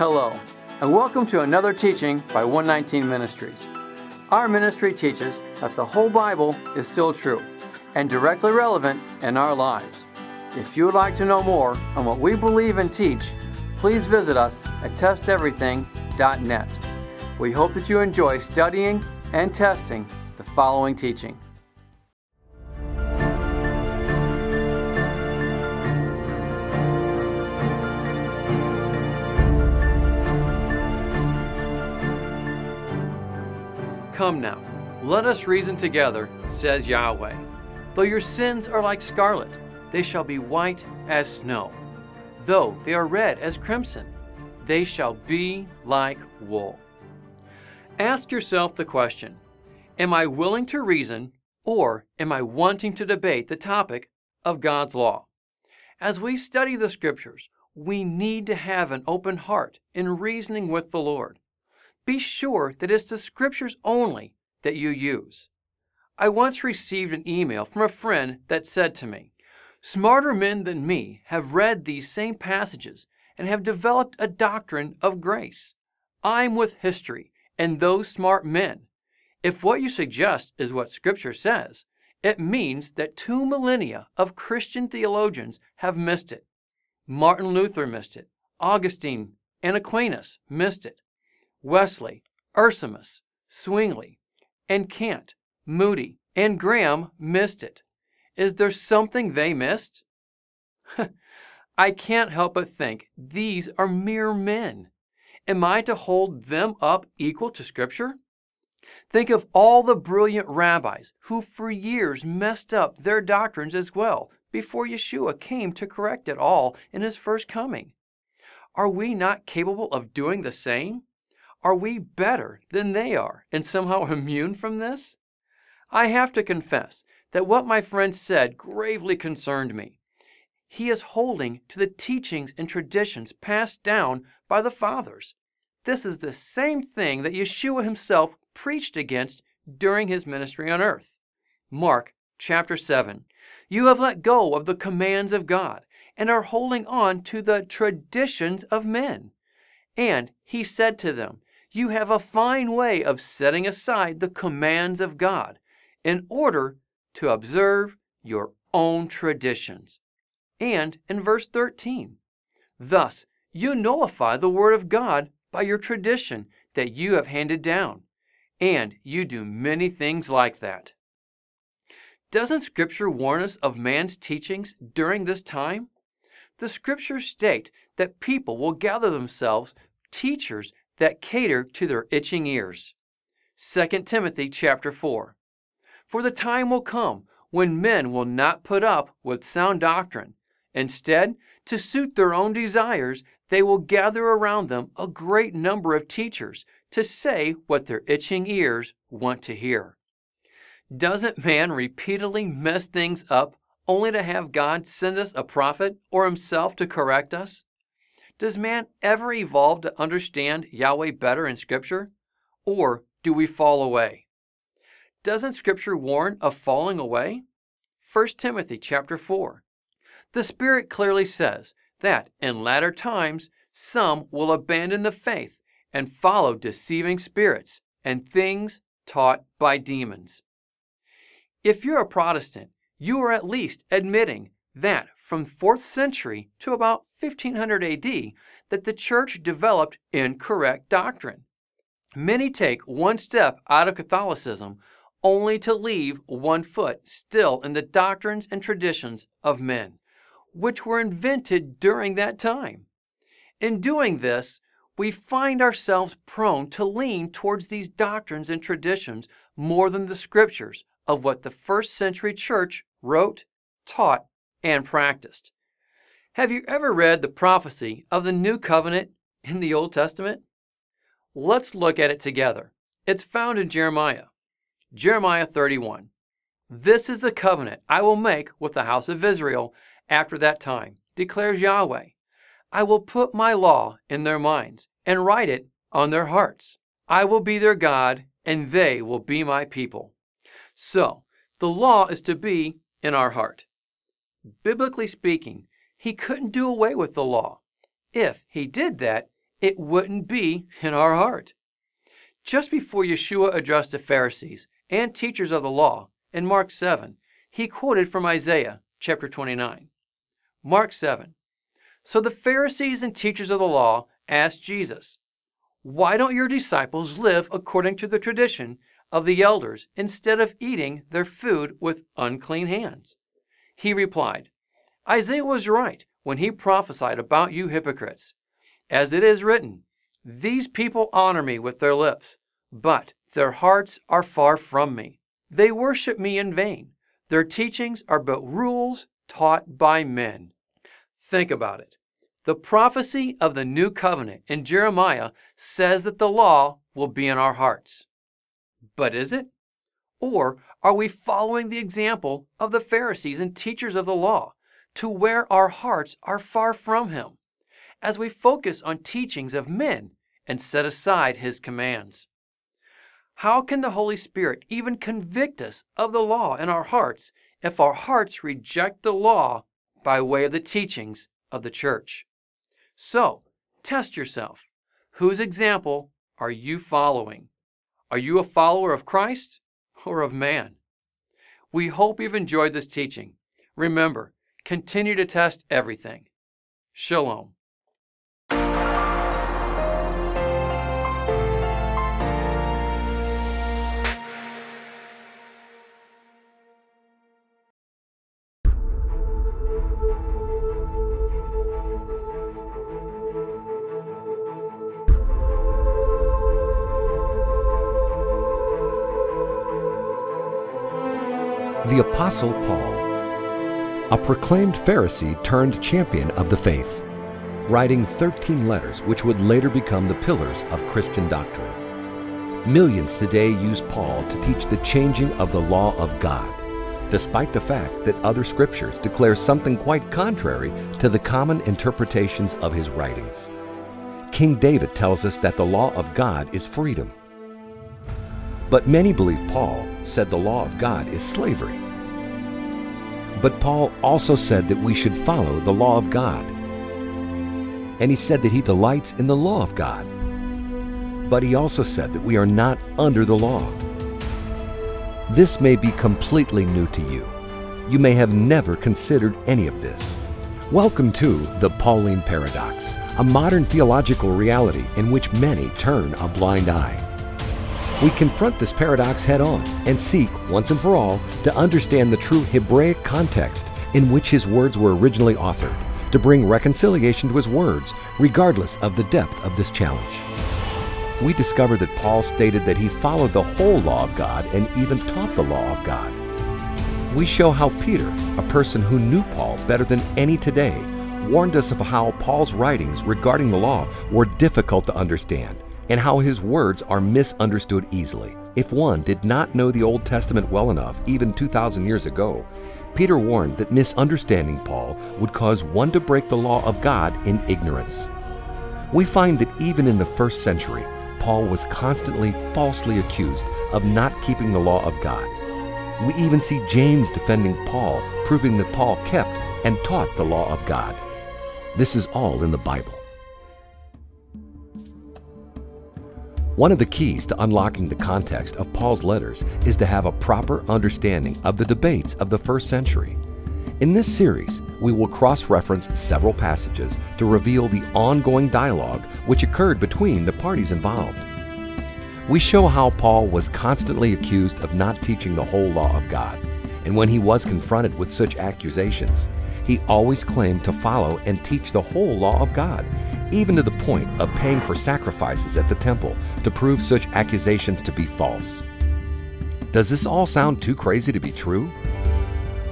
Hello, and welcome to another teaching by 119 Ministries. Our ministry teaches that the whole Bible is still true and directly relevant in our lives. If you would like to know more on what we believe and teach, please visit us at testeverything.net. We hope that you enjoy studying and testing the following teaching. Come now, let us reason together, says Yahweh. Though your sins are like scarlet, they shall be white as snow. Though they are red as crimson, they shall be like wool. Ask yourself the question Am I willing to reason, or am I wanting to debate the topic of God's law? As we study the Scriptures, we need to have an open heart in reasoning with the Lord be sure that it's the scriptures only that you use. I once received an email from a friend that said to me, Smarter men than me have read these same passages and have developed a doctrine of grace. I'm with history and those smart men. If what you suggest is what Scripture says, it means that two millennia of Christian theologians have missed it. Martin Luther missed it. Augustine and Aquinas missed it. Wesley, Ursinus, Zwingli, and Kant, Moody, and Graham missed it. Is there something they missed? I can't help but think these are mere men. Am I to hold them up equal to Scripture? Think of all the brilliant rabbis who for years messed up their doctrines as well before Yeshua came to correct it all in his first coming. Are we not capable of doing the same? Are we better than they are and somehow immune from this? I have to confess that what my friend said gravely concerned me. He is holding to the teachings and traditions passed down by the fathers. This is the same thing that Yeshua himself preached against during his ministry on earth. Mark chapter 7. You have let go of the commands of God and are holding on to the traditions of men. And he said to them, you have a fine way of setting aside the commands of God in order to observe your own traditions. And in verse 13, thus you nullify the word of God by your tradition that you have handed down, and you do many things like that. Doesn't Scripture warn us of man's teachings during this time? The Scriptures state that people will gather themselves teachers that cater to their itching ears. 2 Timothy chapter 4. For the time will come when men will not put up with sound doctrine. Instead, to suit their own desires, they will gather around them a great number of teachers to say what their itching ears want to hear. Doesn't man repeatedly mess things up only to have God send us a prophet or himself to correct us? Does man ever evolve to understand Yahweh better in Scripture? Or do we fall away? Doesn't Scripture warn of falling away? 1 Timothy chapter 4. The Spirit clearly says that in latter times some will abandon the faith and follow deceiving spirits and things taught by demons. If you're a Protestant, you are at least admitting that from 4th century to about 1500 AD that the church developed incorrect doctrine. Many take one step out of Catholicism only to leave one foot still in the doctrines and traditions of men, which were invented during that time. In doing this, we find ourselves prone to lean towards these doctrines and traditions more than the scriptures of what the first century church wrote, taught, and practiced. Have you ever read the prophecy of the new covenant in the Old Testament? Let's look at it together. It's found in Jeremiah. Jeremiah 31. This is the covenant I will make with the house of Israel after that time, declares Yahweh. I will put my law in their minds and write it on their hearts. I will be their God, and they will be my people. So, the law is to be in our heart. Biblically speaking, he couldn't do away with the law. If he did that, it wouldn't be in our heart. Just before Yeshua addressed the Pharisees and teachers of the law in Mark 7, he quoted from Isaiah chapter 29. Mark 7. So the Pharisees and teachers of the law asked Jesus, Why don't your disciples live according to the tradition of the elders instead of eating their food with unclean hands? He replied, Isaiah was right when he prophesied about you hypocrites. As it is written, These people honor me with their lips, but their hearts are far from me. They worship me in vain. Their teachings are but rules taught by men. Think about it. The prophecy of the new covenant in Jeremiah says that the law will be in our hearts. But is it? Or are we following the example of the Pharisees and teachers of the law to where our hearts are far from Him as we focus on teachings of men and set aside His commands? How can the Holy Spirit even convict us of the law in our hearts if our hearts reject the law by way of the teachings of the church? So, test yourself. Whose example are you following? Are you a follower of Christ or of man? We hope you've enjoyed this teaching. Remember, continue to test everything. Shalom. The Apostle Paul, a proclaimed Pharisee turned champion of the faith, writing 13 letters which would later become the pillars of Christian doctrine. Millions today use Paul to teach the changing of the law of God, despite the fact that other scriptures declare something quite contrary to the common interpretations of his writings. King David tells us that the law of God is freedom. But many believe Paul said the law of God is slavery. But Paul also said that we should follow the law of God. And he said that he delights in the law of God. But he also said that we are not under the law. This may be completely new to you. You may have never considered any of this. Welcome to the Pauline Paradox, a modern theological reality in which many turn a blind eye we confront this paradox head on and seek, once and for all, to understand the true Hebraic context in which his words were originally authored, to bring reconciliation to his words, regardless of the depth of this challenge. We discover that Paul stated that he followed the whole law of God and even taught the law of God. We show how Peter, a person who knew Paul better than any today, warned us of how Paul's writings regarding the law were difficult to understand and how his words are misunderstood easily. If one did not know the Old Testament well enough, even 2,000 years ago, Peter warned that misunderstanding Paul would cause one to break the law of God in ignorance. We find that even in the first century, Paul was constantly falsely accused of not keeping the law of God. We even see James defending Paul, proving that Paul kept and taught the law of God. This is all in the Bible. One of the keys to unlocking the context of Paul's letters is to have a proper understanding of the debates of the first century. In this series, we will cross reference several passages to reveal the ongoing dialogue which occurred between the parties involved. We show how Paul was constantly accused of not teaching the whole law of God, and when he was confronted with such accusations, he always claimed to follow and teach the whole law of God even to the point of paying for sacrifices at the temple to prove such accusations to be false. Does this all sound too crazy to be true?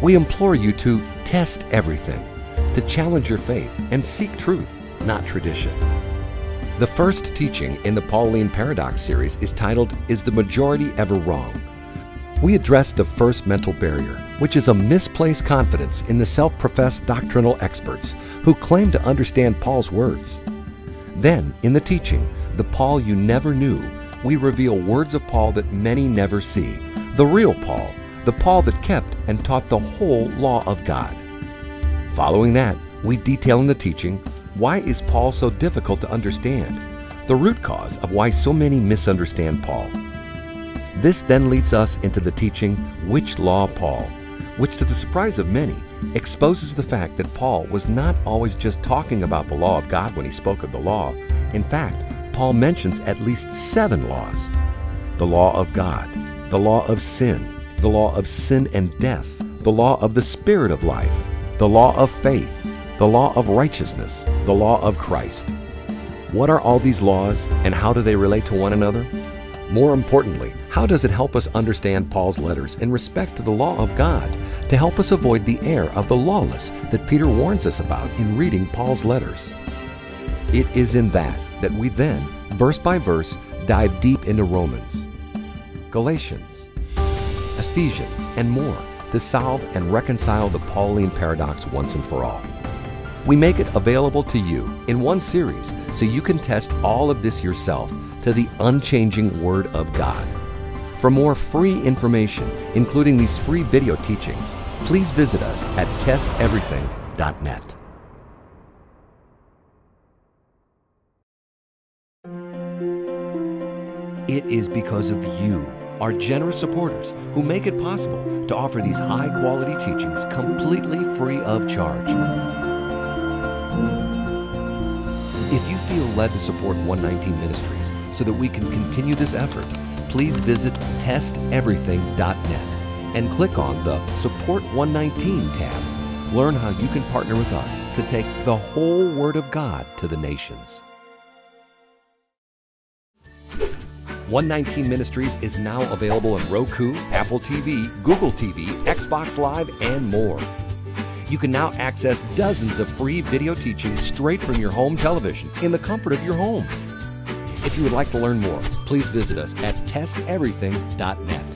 We implore you to test everything, to challenge your faith and seek truth, not tradition. The first teaching in the Pauline Paradox series is titled Is the Majority Ever Wrong? We address the first mental barrier, which is a misplaced confidence in the self professed doctrinal experts who claim to understand Paul's words. Then, in the teaching, The Paul You Never Knew, we reveal words of Paul that many never see, the real Paul, the Paul that kept and taught the whole law of God. Following that, we detail in the teaching Why is Paul so difficult to understand? The root cause of why so many misunderstand Paul. This then leads us into the teaching, Which Law Paul? which, to the surprise of many, exposes the fact that Paul was not always just talking about the law of God when he spoke of the law. In fact, Paul mentions at least seven laws the law of God, the law of sin, the law of sin and death, the law of the Spirit of life, the law of faith, the law of righteousness, the law of Christ. What are all these laws and how do they relate to one another? More importantly, how does it help us understand Paul's letters in respect to the law of God to help us avoid the error of the lawless that Peter warns us about in reading Paul's letters? It is in that that we then, verse by verse, dive deep into Romans, Galatians, Ephesians, and more to solve and reconcile the Pauline paradox once and for all. We make it available to you in one series so you can test all of this yourself to the unchanging Word of God. For more free information, including these free video teachings, please visit us at testeverything.net. It is because of you, our generous supporters, who make it possible to offer these high quality teachings completely free of charge. Led to support 119 Ministries so that we can continue this effort, please visit testeverything.net and click on the Support 119 tab. Learn how you can partner with us to take the whole Word of God to the nations. 119 Ministries is now available in Roku, Apple TV, Google TV, Xbox Live, and more. You can now access dozens of free video teachings straight from your home television in the comfort of your home. If you would like to learn more, please visit us at testeverything.net.